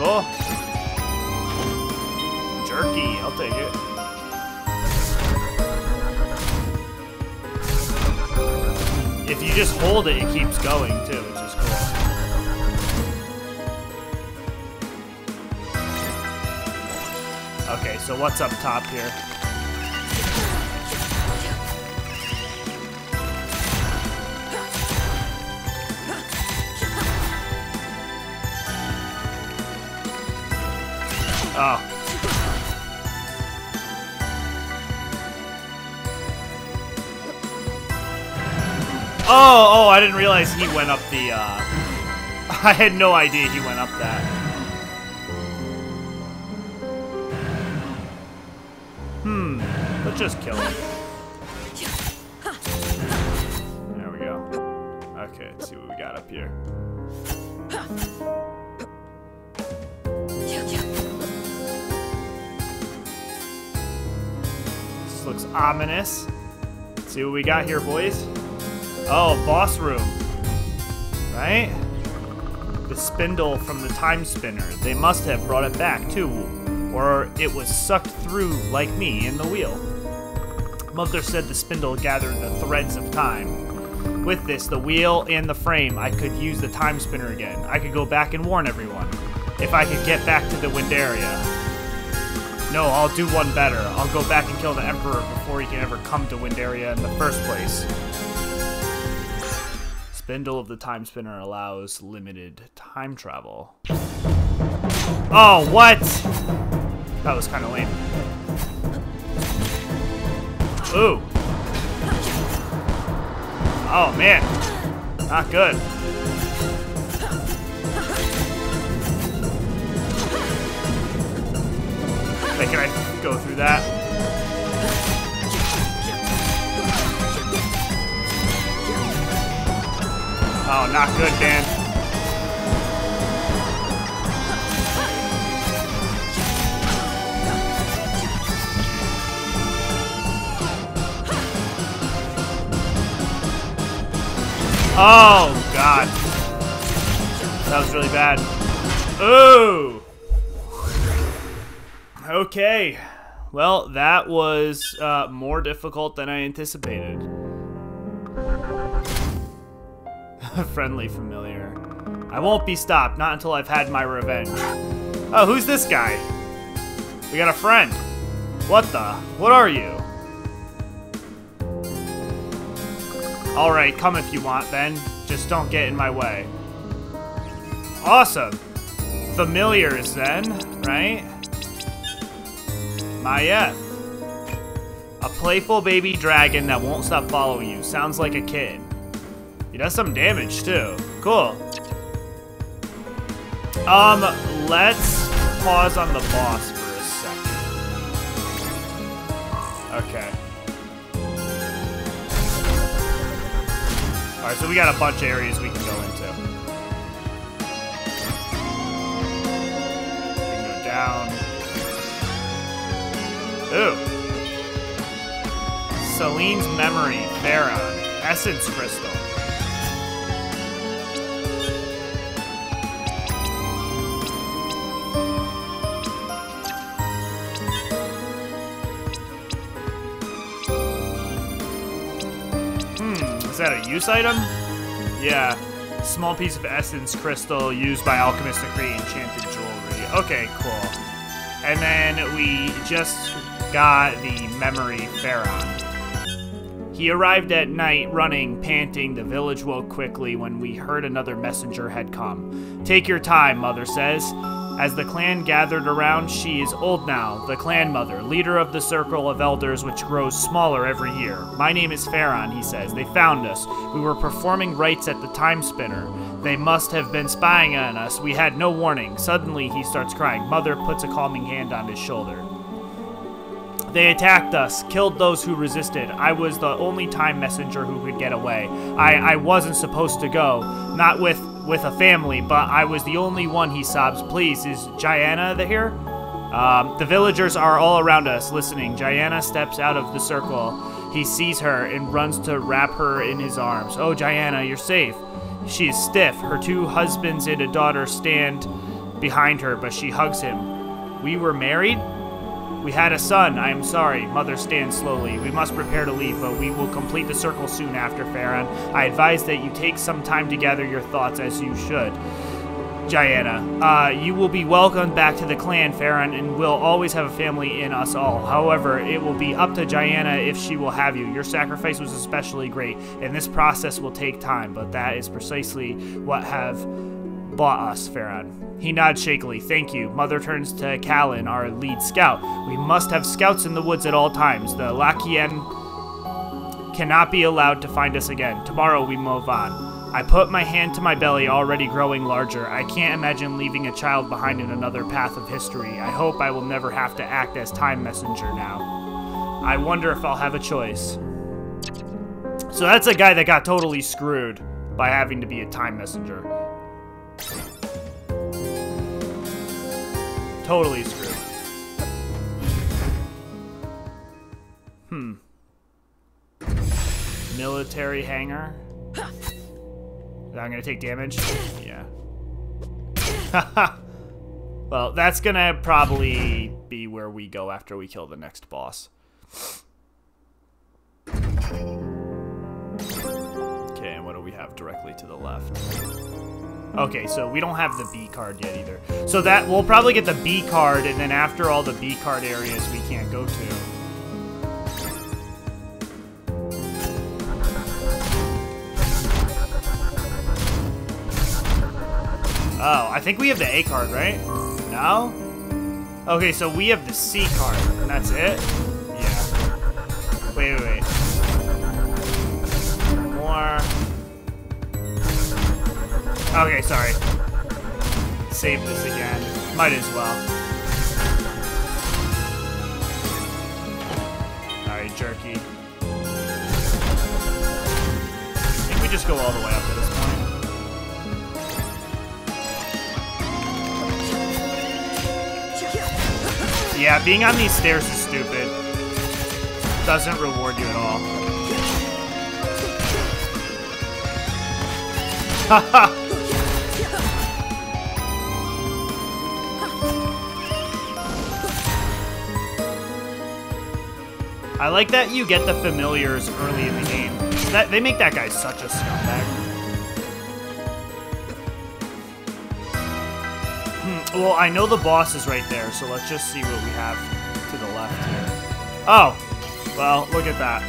cool. Jerky, I'll take it. If you just hold it, it keeps going too, which is cool. Okay, so what's up top here? Oh. Oh, oh, I didn't realize he went up the, uh... I had no idea he went up that. Hmm, let's just kill him. There we go. Okay, let's see what we got up here. Looks ominous. Let's see what we got here, boys. Oh, boss room. Right? The spindle from the time spinner. They must have brought it back, too. Or it was sucked through, like me, in the wheel. Mother said the spindle gathered the threads of time. With this, the wheel and the frame, I could use the time spinner again. I could go back and warn everyone. If I could get back to the Windaria. No, I'll do one better. I'll go back and kill the Emperor before he can ever come to Windaria in the first place. Spindle of the Time Spinner allows limited time travel. Oh, what? That was kind of lame. Ooh. Oh, man. Not good. Wait, can I go through that? Oh, not good, Dan. Oh, God. That was really bad. Ooh. Okay. Well, that was uh, more difficult than I anticipated. Friendly familiar. I won't be stopped, not until I've had my revenge. Oh, who's this guy? We got a friend. What the? What are you? Alright, come if you want, then. Just don't get in my way. Awesome. Familiars, then, right? Meyef. A playful baby dragon that won't stop following you. Sounds like a kid. He does some damage, too. Cool. Um, let's pause on the boss for a second. Okay. Alright, so we got a bunch of areas we can go into. We can go down. Ooh. Celine's Memory, Theron, Essence Crystal. Hmm, is that a use item? Yeah. Small piece of essence crystal used by alchemists to create enchanted jewelry. Okay, cool. And then we just got the memory Pharaon. He arrived at night, running, panting. The village woke quickly when we heard another messenger had come. Take your time, Mother says. As the clan gathered around, she is old now, the clan mother, leader of the circle of elders which grows smaller every year. My name is Pharaon, he says. They found us. We were performing rites at the time spinner. They must have been spying on us. We had no warning. Suddenly, he starts crying. Mother puts a calming hand on his shoulder. They attacked us, killed those who resisted. I was the only time messenger who could get away. I, I wasn't supposed to go, not with with a family, but I was the only one, he sobs. Please, is Gianna here? Um, the villagers are all around us, listening. Gianna steps out of the circle. He sees her and runs to wrap her in his arms. Oh, Gianna, you're safe. She is stiff. Her two husbands and a daughter stand behind her, but she hugs him. We were married? We had a son. I am sorry. Mother stands slowly. We must prepare to leave, but we will complete the circle soon after, Farron. I advise that you take some time to gather your thoughts as you should. Diana, uh, you will be welcomed back to the clan, Farron, and will always have a family in us all. However, it will be up to Diana if she will have you. Your sacrifice was especially great, and this process will take time, but that is precisely what have bought us, Farron. He nods shakily. Thank you. Mother turns to Callan, our lead scout. We must have scouts in the woods at all times. The Lachiem cannot be allowed to find us again. Tomorrow we move on. I put my hand to my belly, already growing larger. I can't imagine leaving a child behind in another path of history. I hope I will never have to act as time messenger now. I wonder if I'll have a choice. So that's a guy that got totally screwed by having to be a time messenger. Totally screwed. Hmm. Military hangar. I'm gonna take damage? Yeah. well, that's gonna probably be where we go after we kill the next boss. Okay, and what do we have directly to the left? Mm. Okay, so we don't have the B card yet either. So that we'll probably get the B card, and then after all the B card areas we can't go to. Oh, I think we have the A card, right? No? Okay, so we have the C card, and that's it? Yeah. Wait, wait, wait. More. Okay, sorry. Save this again. Might as well. Alright, jerky. I think we just go all the way up to this point. Yeah, being on these stairs is stupid. Doesn't reward you at all. Haha! I like that you get the familiars early in the game. That They make that guy such a scumbag. Hmm, well, I know the boss is right there, so let's just see what we have to the left here. Oh, well, look at that.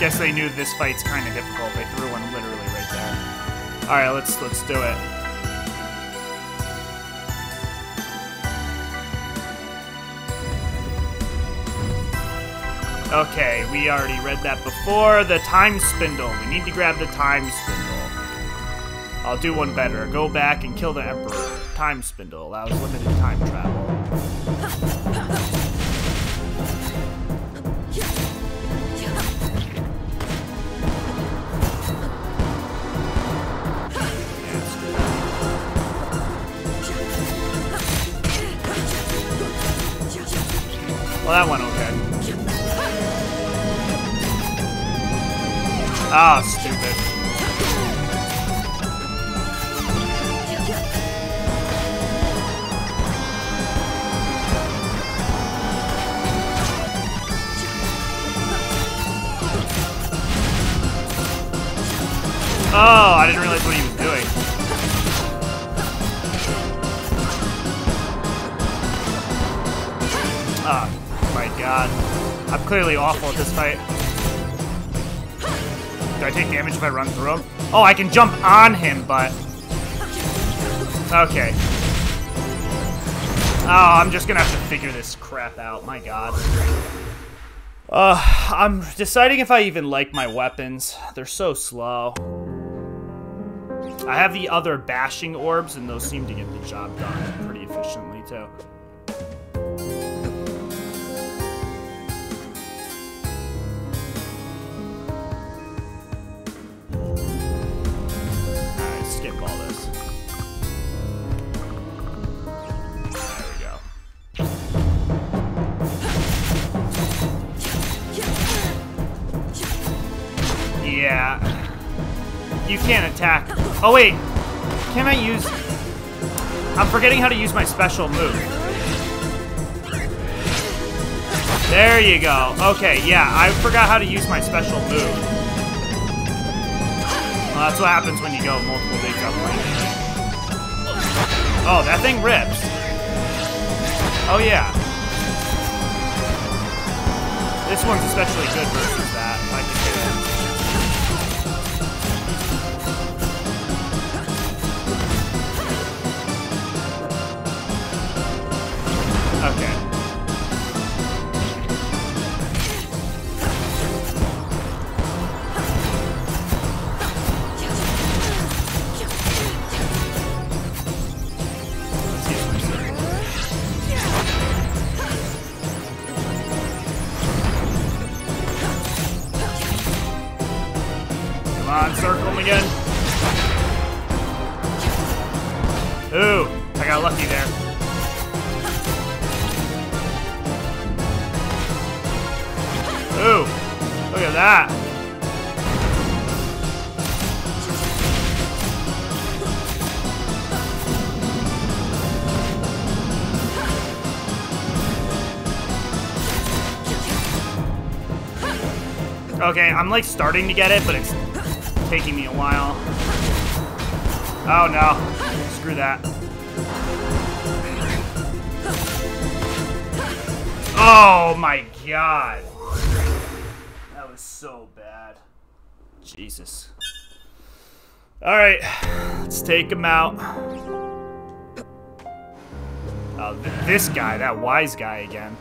Guess they knew this fight's kind of difficult. They threw one literally right there. All right, let's let's do it. Okay, we already read that before. The time spindle. We need to grab the time spindle. I'll do one better. Go back and kill the Emperor. Time spindle allows limited time travel. Well, that went okay. Ah, stupid. Oh, I didn't realize what he was doing. Oh, my god. I'm clearly awful at this fight. Do I take damage if I run through him? Oh, I can jump on him, but... Okay. Oh, I'm just gonna have to figure this crap out. My god. Uh, I'm deciding if I even like my weapons. They're so slow. I have the other bashing orbs, and those seem to get the job done pretty efficiently, too. Skip all this. Yeah. You can't attack. Oh, wait. Can I use... I'm forgetting how to use my special move. There you go. Okay, yeah, I forgot how to use my special move. Well, that's what happens when you go multiple big up Oh, that thing rips. Oh, yeah. This one's especially good versus Okay, I'm like starting to get it, but it's taking me a while. Oh no, screw that. Oh my god. That was so bad. Jesus. Alright, let's take him out. Oh, th this guy, that wise guy again.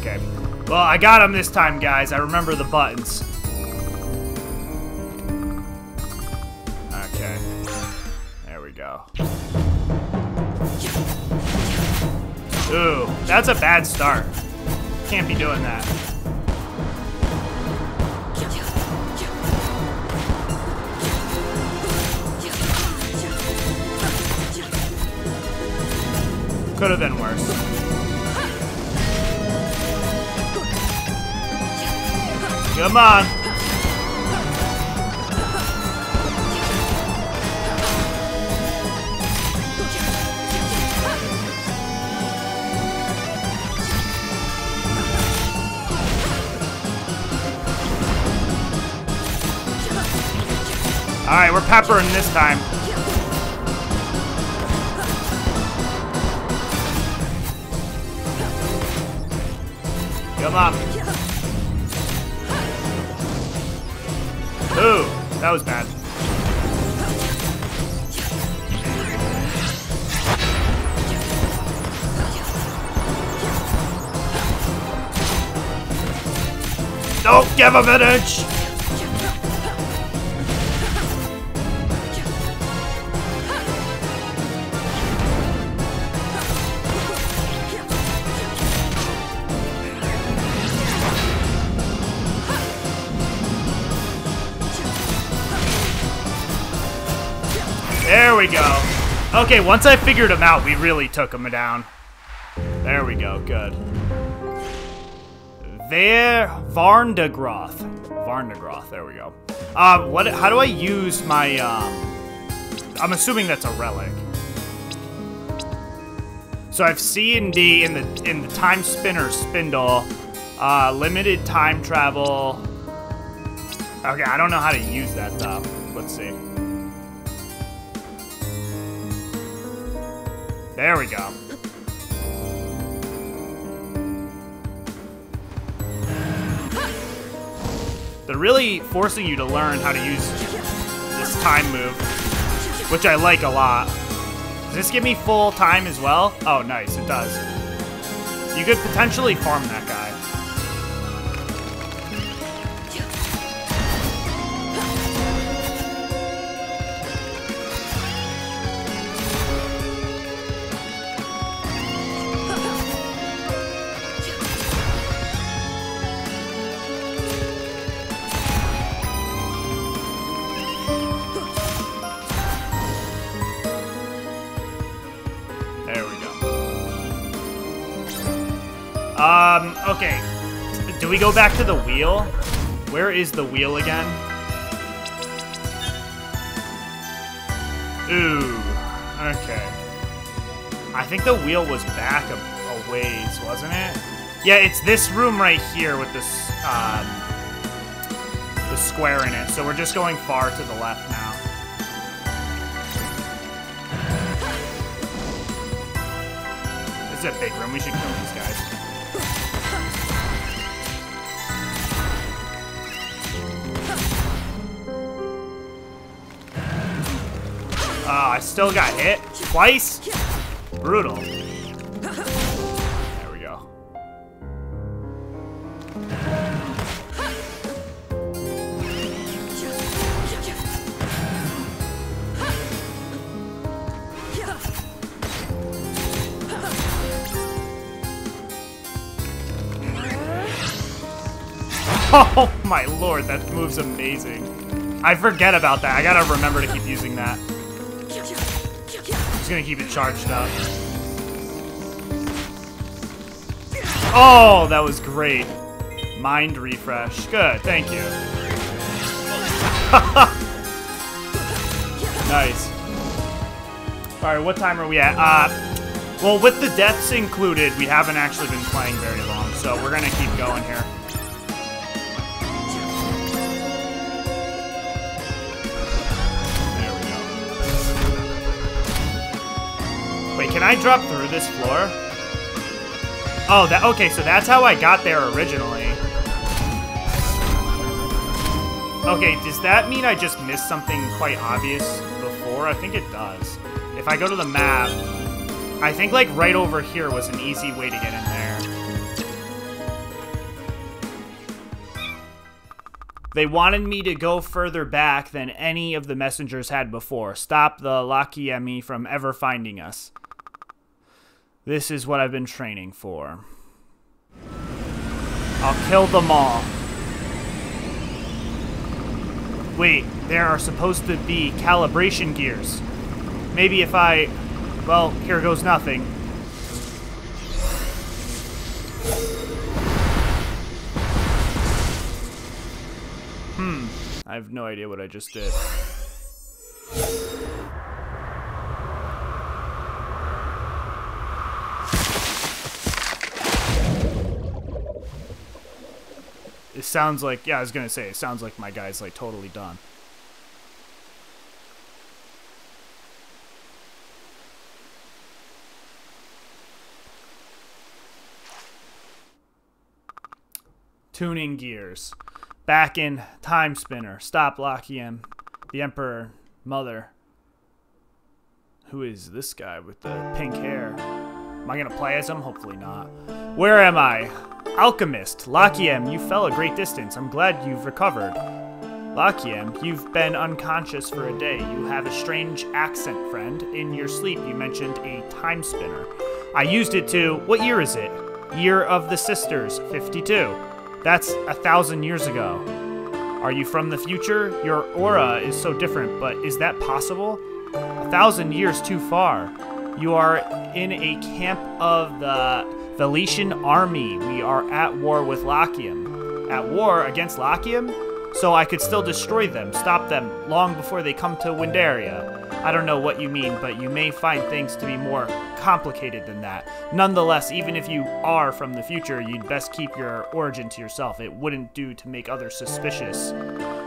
Okay. Well, I got him this time, guys. I remember the buttons. Okay. There we go. Ooh, that's a bad start. Can't be doing that. Could have been worse. Come on. All right, we're peppering this time. That was bad. Don't give him an inch! Okay, once I figured him out, we really took him down. There we go, good. There, Varndegroth. Varndagroth, there we go. Uh, what, how do I use my, um, I'm assuming that's a relic. So I have C and D in the, in the time spinner spindle, uh, limited time travel. Okay, I don't know how to use that though. Let's see. There we go. They're really forcing you to learn how to use this time move, which I like a lot. Does this give me full time as well? Oh, nice, it does. You could potentially farm that guy. Okay. Do we go back to the wheel? Where is the wheel again? Ooh, okay. I think the wheel was back a, a ways, wasn't it? Yeah, it's this room right here with this, um, the square in it. So we're just going far to the left now. This is a big room. We should kill these guys. Ah, I still got hit twice. Brutal. There we go. Oh my lord, that move's amazing. I forget about that. I gotta remember to keep using that. Gonna keep it charged up. Oh, that was great. Mind refresh. Good, thank you. nice. Alright, what time are we at? Uh, well, with the deaths included, we haven't actually been playing very long, so we're gonna keep going here. Can I drop through this floor? Oh, that okay, so that's how I got there originally. Okay, does that mean I just missed something quite obvious before? I think it does. If I go to the map, I think like right over here was an easy way to get in there. They wanted me to go further back than any of the messengers had before. Stop the Lachiemi from ever finding us. This is what I've been training for. I'll kill them all. Wait, there are supposed to be calibration gears. Maybe if I... Well, here goes nothing. Hmm. I have no idea what I just did. Sounds like, yeah, I was gonna say, it sounds like my guy's like totally done. Tuning gears. Back in Time Spinner. Stop Lachiem. The Emperor. Mother. Who is this guy with the pink hair? Am I gonna play as him? Hopefully not. Where am I? Alchemist. Lachiem, you fell a great distance. I'm glad you've recovered. Lachiem, you've been unconscious for a day. You have a strange accent, friend. In your sleep, you mentioned a time spinner. I used it to. What year is it? Year of the Sisters, 52. That's a thousand years ago. Are you from the future? Your aura is so different, but is that possible? A thousand years too far. You are in a camp of the Valetian army. We are at war with Lachiem. At war against Lachiem? So I could still destroy them, stop them, long before they come to Windaria. I don't know what you mean, but you may find things to be more complicated than that. Nonetheless, even if you are from the future, you'd best keep your origin to yourself. It wouldn't do to make others suspicious.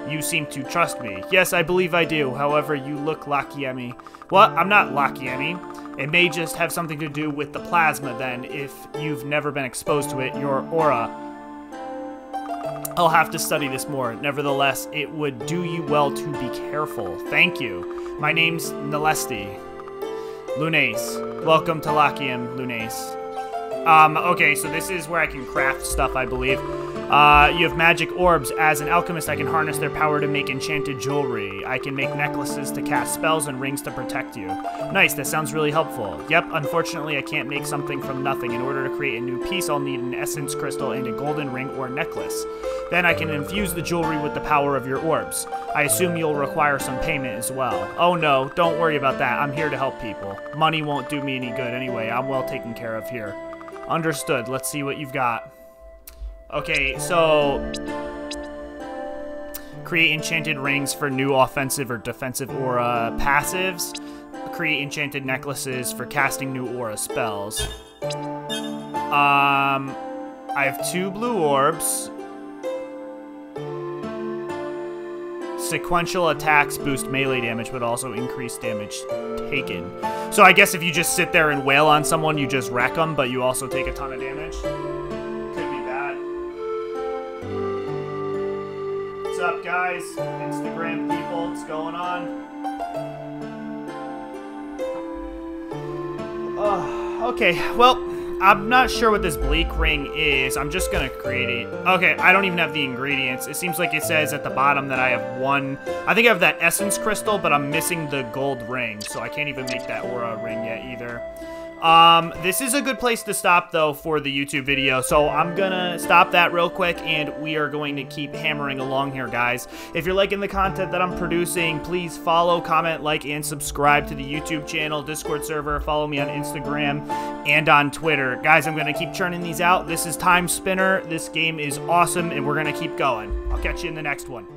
You seem to trust me. Yes, I believe I do. However, you look Lachiemi. What? I'm not Lachiemi. It may just have something to do with the plasma then. If you've never been exposed to it, your aura I'll have to study this more. Nevertheless, it would do you well to be careful. Thank you. My name's Nalesti. Lunais. Welcome to Lachiem, Lunais. Um, okay, so this is where I can craft stuff, I believe. Uh, you have magic orbs. As an alchemist, I can harness their power to make enchanted jewelry. I can make necklaces to cast spells and rings to protect you. Nice, that sounds really helpful. Yep, unfortunately, I can't make something from nothing. In order to create a new piece, I'll need an essence crystal and a golden ring or necklace. Then I can infuse the jewelry with the power of your orbs. I assume you'll require some payment as well. Oh no, don't worry about that. I'm here to help people. Money won't do me any good anyway. I'm well taken care of here. Understood. Let's see what you've got. Okay, so create enchanted rings for new offensive or defensive aura passives. Create enchanted necklaces for casting new aura spells. Um, I have two blue orbs. Sequential attacks boost melee damage, but also increase damage taken. So I guess if you just sit there and wail on someone, you just wreck them, but you also take a ton of damage. Guys? Instagram people, what's going on? Uh, okay, well, I'm not sure what this bleak ring is. I'm just gonna create it. Okay, I don't even have the ingredients. It seems like it says at the bottom that I have one. I think I have that essence crystal, but I'm missing the gold ring, so I can't even make that aura ring yet either. Um, this is a good place to stop, though, for the YouTube video, so I'm gonna stop that real quick, and we are going to keep hammering along here, guys. If you're liking the content that I'm producing, please follow, comment, like, and subscribe to the YouTube channel, Discord server, follow me on Instagram and on Twitter. Guys, I'm gonna keep churning these out. This is Time Spinner. This game is awesome, and we're gonna keep going. I'll catch you in the next one.